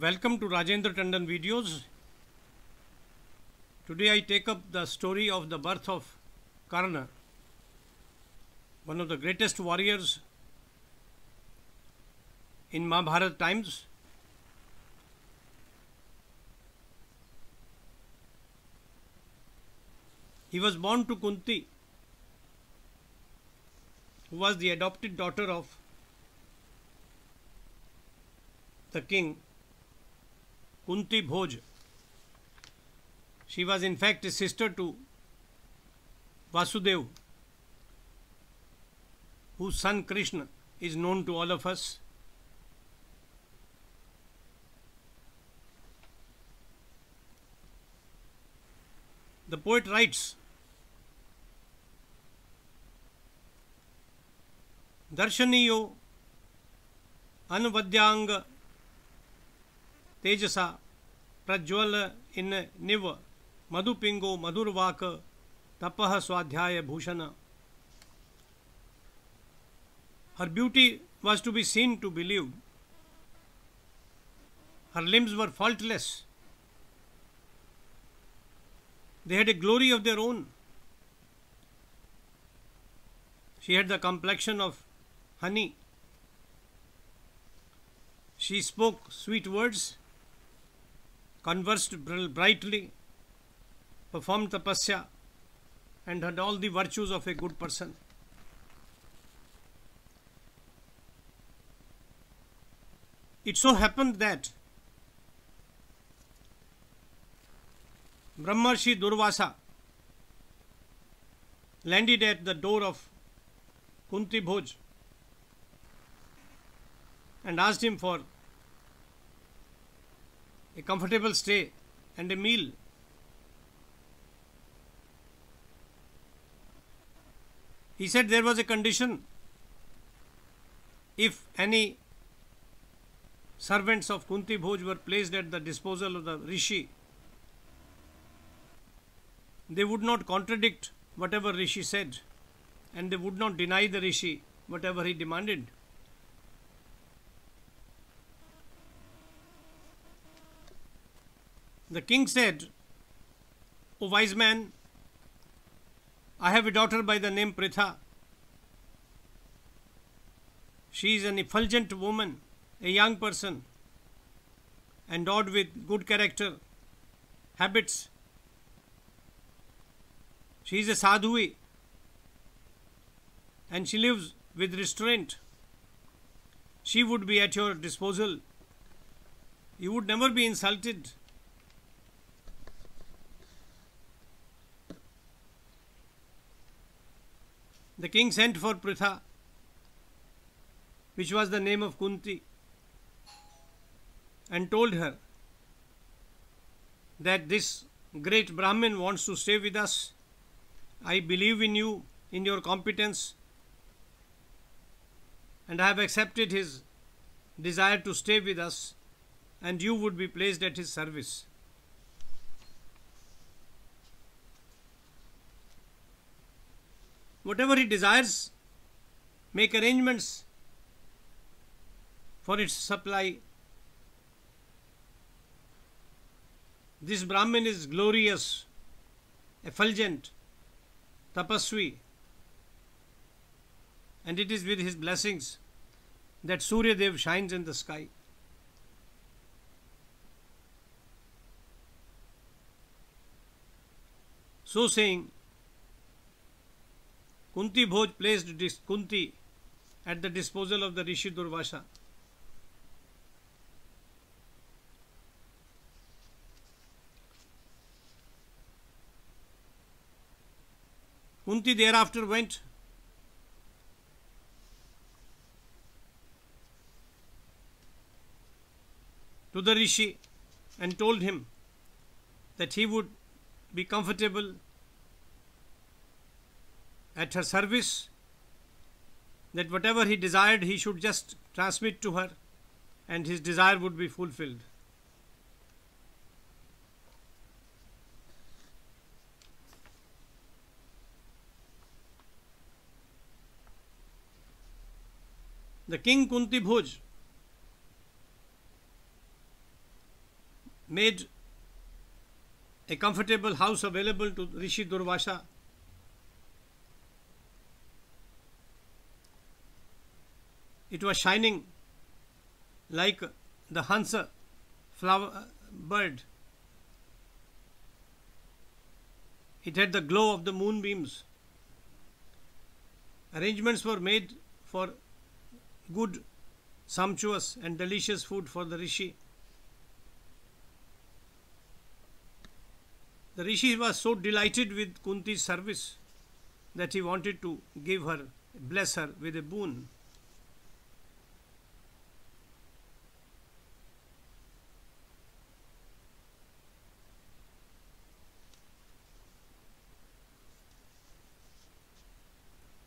Welcome to Rajendra Tandon videos. Today I take up the story of the birth of Karna, one of the greatest warriors in Mahabharata times. He was born to Kunti, who was the adopted daughter of the king Kunti Bhoj. She was in fact a sister to Vasudev, whose son Krishna is known to all of us. The poet writes दर्शनीयो अनवद्यांग तेजसा प्रज्वल इन निव मधुपिंगो मधुर्वाक तपह स्वाध्याय Bhushan her beauty was to be seen to believe her limbs were faultless they had a glory of their own she had the complexion of honey she spoke sweet words conversed brightly, performed tapasya, and had all the virtues of a good person. It so happened that Brahmarshi Durvasa landed at the door of Kunti Bhoj and asked him for a comfortable stay and a meal. He said there was a condition if any servants of Kunti Bhoj were placed at the disposal of the Rishi, they would not contradict whatever Rishi said and they would not deny the Rishi whatever he demanded. The king said, O wise man, I have a daughter by the name Pritha. She is an effulgent woman, a young person, endowed with good character, habits. She is a sadhvi and she lives with restraint. She would be at your disposal. You would never be insulted. The king sent for Pritha, which was the name of Kunti, and told her that this great Brahmin wants to stay with us. I believe in you, in your competence, and I have accepted his desire to stay with us, and you would be placed at his service. Whatever he desires, make arrangements for its supply. This Brahmin is glorious, effulgent, tapasvi, and it is with his blessings that Surya Dev shines in the sky. So saying, Kunti Bhoj placed Kunti at the disposal of the Rishi Durvasa. Kunti thereafter went to the Rishi and told him that he would be comfortable at her service, that whatever he desired he should just transmit to her and his desire would be fulfilled. The king Kunti Bhoj made a comfortable house available to Rishi Durvasha. It was shining like the Hansa flower uh, bird. It had the glow of the moonbeams. Arrangements were made for good, sumptuous, and delicious food for the rishi. The rishi was so delighted with Kunti's service that he wanted to give her, bless her with a boon.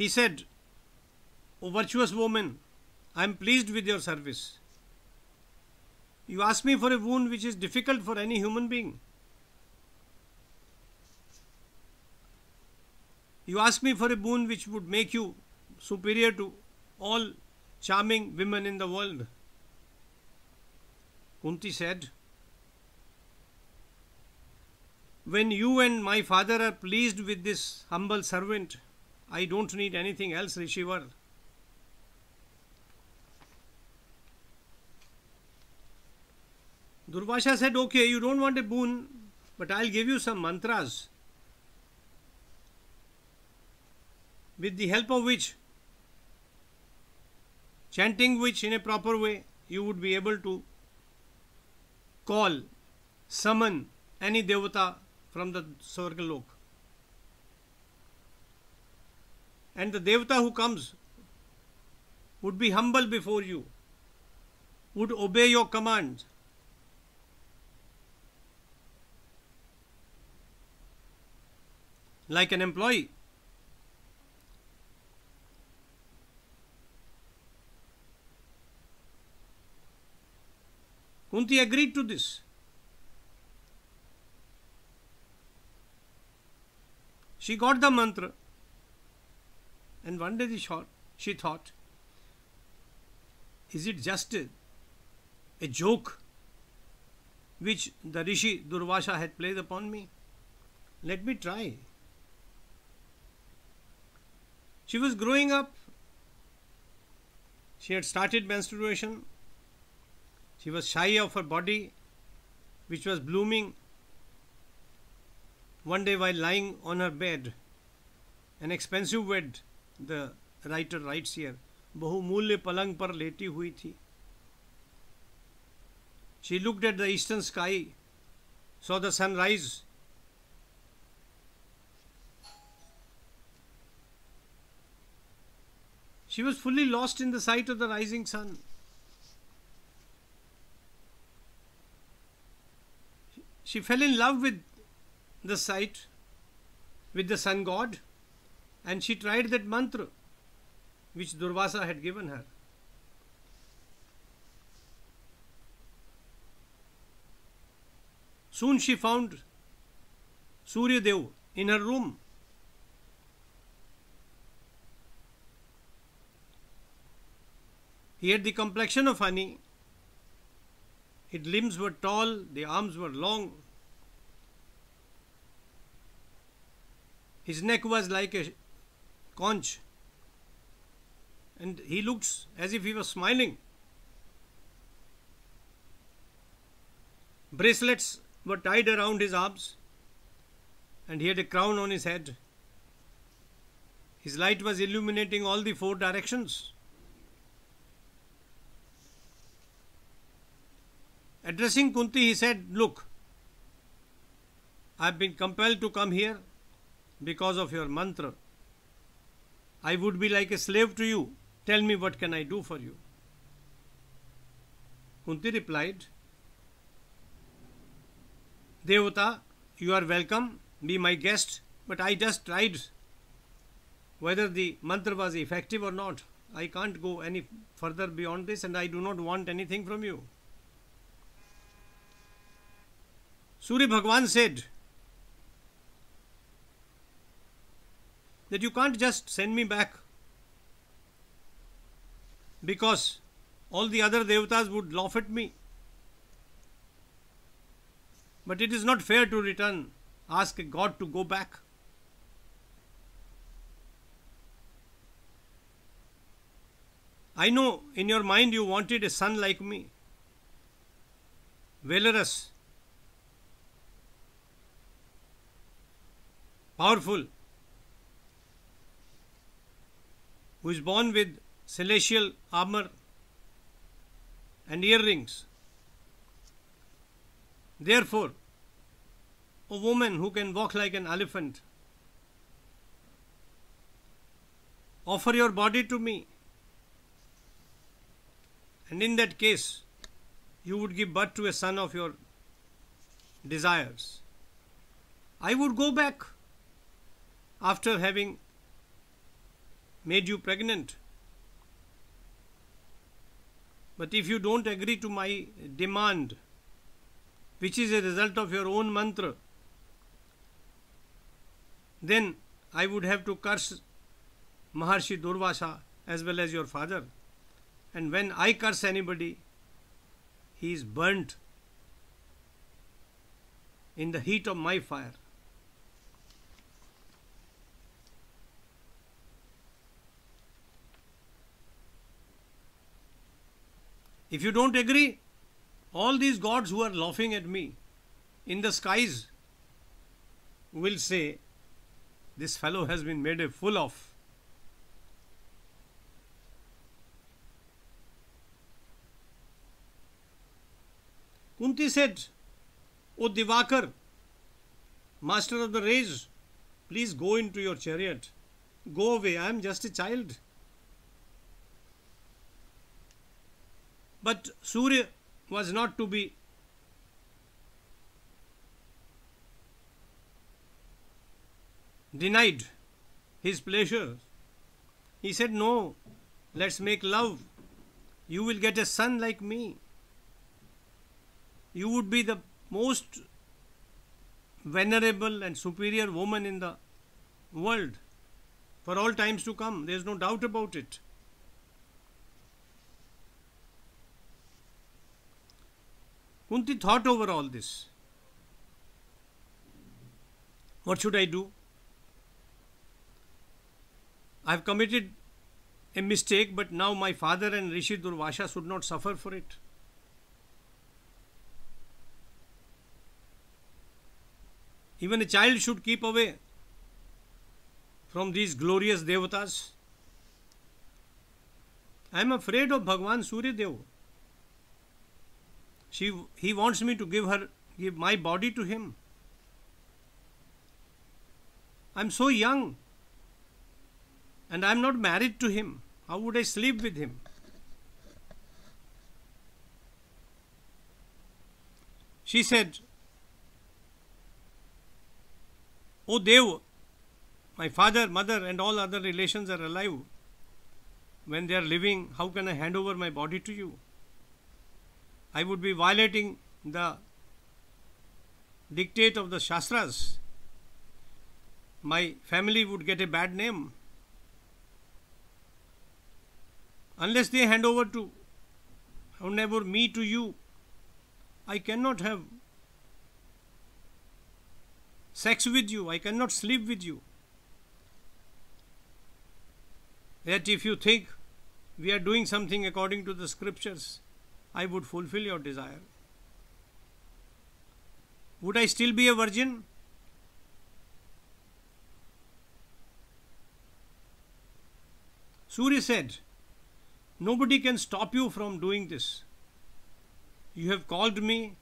He said, O virtuous woman, I am pleased with your service. You ask me for a wound which is difficult for any human being. You ask me for a boon which would make you superior to all charming women in the world. Kunti said, When you and my father are pleased with this humble servant, I don't need anything else, Rishivar. Durvasha said, Okay, you don't want a boon, but I'll give you some mantras with the help of which, chanting which in a proper way, you would be able to call, summon any devata from the Swargalok. And the devata who comes would be humble before you, would obey your commands. Like an employee. Kunti agreed to this. She got the mantra, and one day she, thought, is it just a, a joke which the Rishi Durvasa had played upon me? Let me try. She was growing up. She had started menstruation. She was shy of her body, which was blooming. One day, while lying on her bed, an expensive bed, the writer writes here, बहुमूल्य पलंग पर लेटी हुई थी She looked at the eastern sky, saw the sunrise. She was fully lost in the sight of the rising sun. She fell in love with the sight, with the sun god, and she tried that mantra which Durvasa had given her. Soon she found Surya Dev in her room. He had the complexion of honey. His limbs were tall, the arms were long. His neck was like a conch, and he looked as if he was smiling. Bracelets were tied around his arms, and he had a crown on his head. His light was illuminating all the four directions. Addressing Kunti, he said, Look, I have been compelled to come here because of your mantra. I would be like a slave to you. Tell me what can I do for you? Kunti replied, Devata, you are welcome, be my guest, but I just tried whether the mantra was effective or not. I can't go any further beyond this and I do not want anything from you. Surya Bhagwan said that you can't just send me back because all the other devatas would laugh at me. But it is not fair to return. Ask God to go back. I know in your mind you wanted a son like me, valorous, powerful, who is born with celestial armor and earrings. Therefore, a woman who can walk like an elephant, offer your body to me. And in that case, you would give birth to a son of your desires. I would go back after having made you pregnant. But if you don't agree to my demand, which is a result of your own mantra, then I would have to curse Maharshi Durvasa as well as your father. And when I curse anybody, he is burnt in the heat of my fire. If you don't agree, all these gods who are laughing at me in the skies will say, This fellow has been made a fool of. Kunti said, oh, O Divakar, master of the rays, please go into your chariot. Go away, I am just a child. But Surya was not to be denied his pleasure. He said, No, let's make love. You will get a son like me. You would be the most venerable and superior woman in the world for all times to come. There is no doubt about it. Kunti thought over all this. What should I do? I have committed a mistake, but now my father and Rishi Durvasha should not suffer for it. Even a child should keep away from these glorious devatas. I am afraid of Bhagwan Surya Dev. She, he wants me to give her, give my body to him. I'm so young and I'm not married to him. How would I sleep with him? She said, O Dev, my father, mother, and all other relations are alive. When they are living, how can I hand over my body to you? I would be violating the dictate of the Shastras. My family would get a bad name. Unless they hand over to hand over me to you, I cannot have sex with you, I cannot sleep with you. Yet if you think we are doing something according to the scriptures, I would fulfill your desire. Would I still be a virgin? Surya said, Nobody can stop you from doing this. You have called me,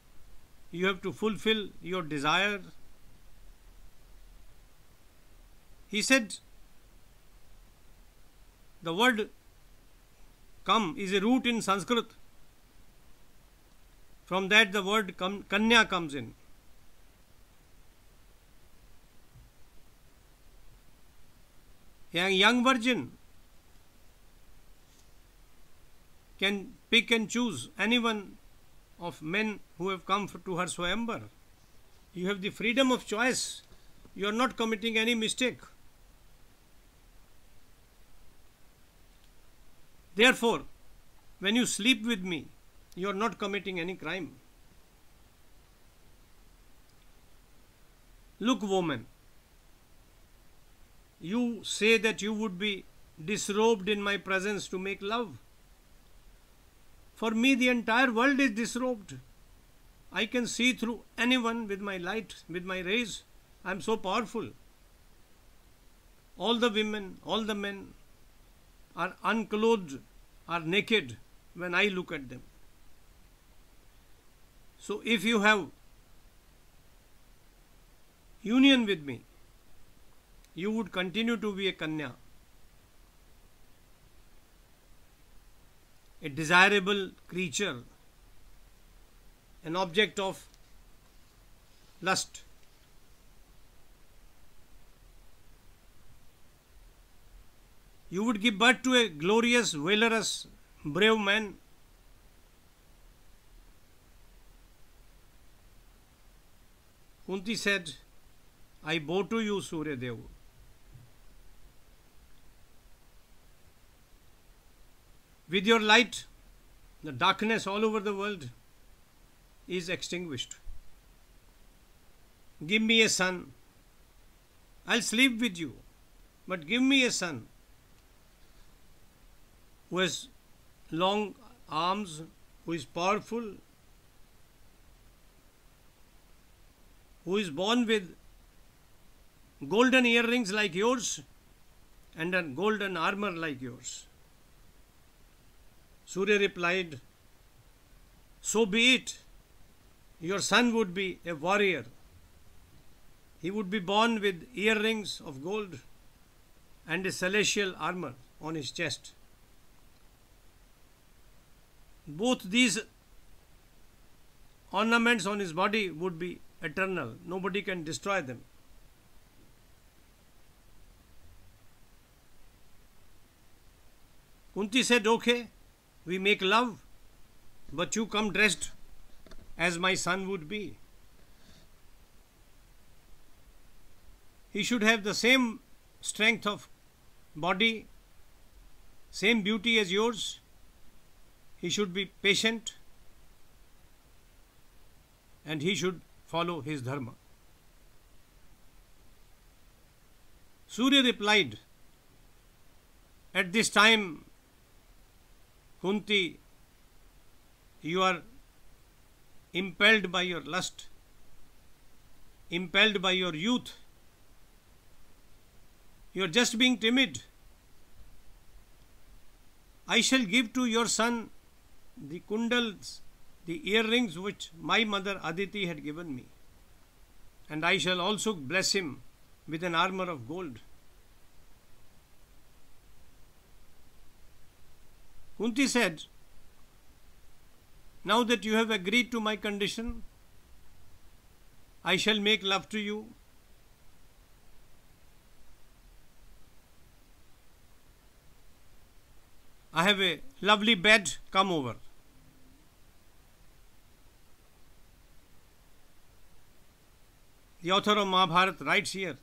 you have to fulfill your desire. He said, The word come is a root in Sanskrit from that the word kanya comes in. A young virgin can pick and choose anyone of men who have come to her swayambar. You have the freedom of choice. You are not committing any mistake. Therefore, when you sleep with me, you are not committing any crime. Look, woman, you say that you would be disrobed in my presence to make love. For me, the entire world is disrobed. I can see through anyone with my light, with my rays. I am so powerful. All the women, all the men are unclothed, are naked when I look at them. So if you have union with me, you would continue to be a kanya, a desirable creature, an object of lust. You would give birth to a glorious, valorous, brave man. Kunti said, I bow to you, Surya Dev. With your light, the darkness all over the world is extinguished. Give me a son. I'll sleep with you, but give me a son who has long arms, who is powerful, who is born with golden earrings like yours and a golden armor like yours. Surya replied, So be it. Your son would be a warrior. He would be born with earrings of gold and a celestial armor on his chest. Both these ornaments on his body would be eternal. Nobody can destroy them. Kunti said, Okay, we make love, but you come dressed as my son would be. He should have the same strength of body, same beauty as yours. He should be patient and he should follow his dharma. Surya replied, At this time, Kunti, you are impelled by your lust, impelled by your youth. You are just being timid. I shall give to your son the kundals, the earrings which my mother Aditi had given me, and I shall also bless him with an armor of gold. Kunti said, Now that you have agreed to my condition, I shall make love to you. I have a lovely bed, come over. The author of Mahabharata writes here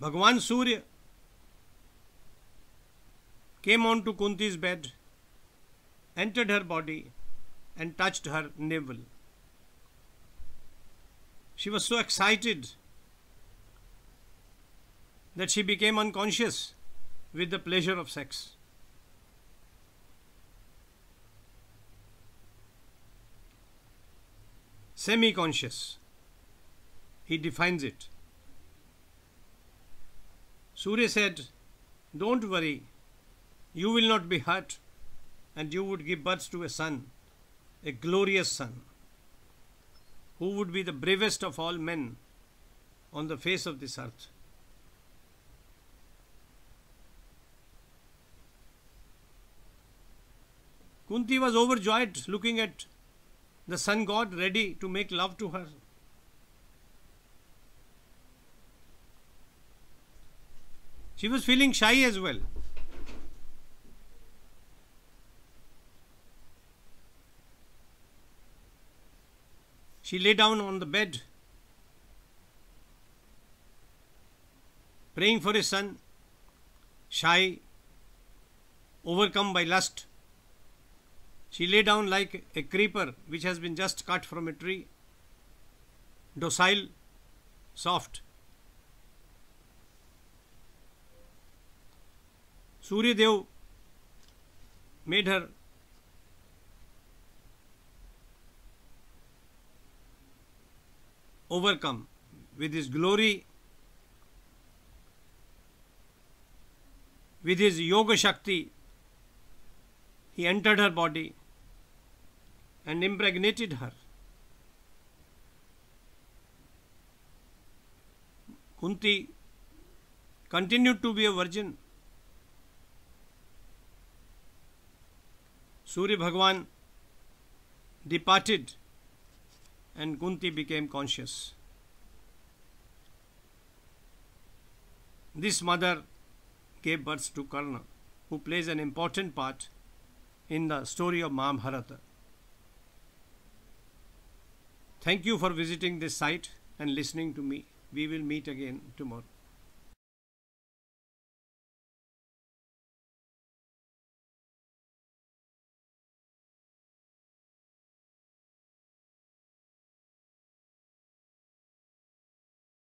Bhagwan Surya came onto Kunti's bed, entered her body, and touched her navel. She was so excited that she became unconscious with the pleasure of sex. Semi conscious. He defines it. Surya said, Don't worry, you will not be hurt, and you would give birth to a son, a glorious son, who would be the bravest of all men on the face of this earth. Kunti was overjoyed looking at the sun god ready to make love to her. She was feeling shy as well. She lay down on the bed, praying for his son, shy, overcome by lust. She lay down like a creeper which has been just cut from a tree, docile, soft. Surya Dev made her overcome with his glory, with his yoga shakti. He entered her body and impregnated her. Kunti continued to be a virgin. Surya Bhagwan departed and Kunti became conscious. This mother gave birth to Karna, who plays an important part in the story of Mahabharata. Thank you for visiting this site and listening to me. We will meet again tomorrow.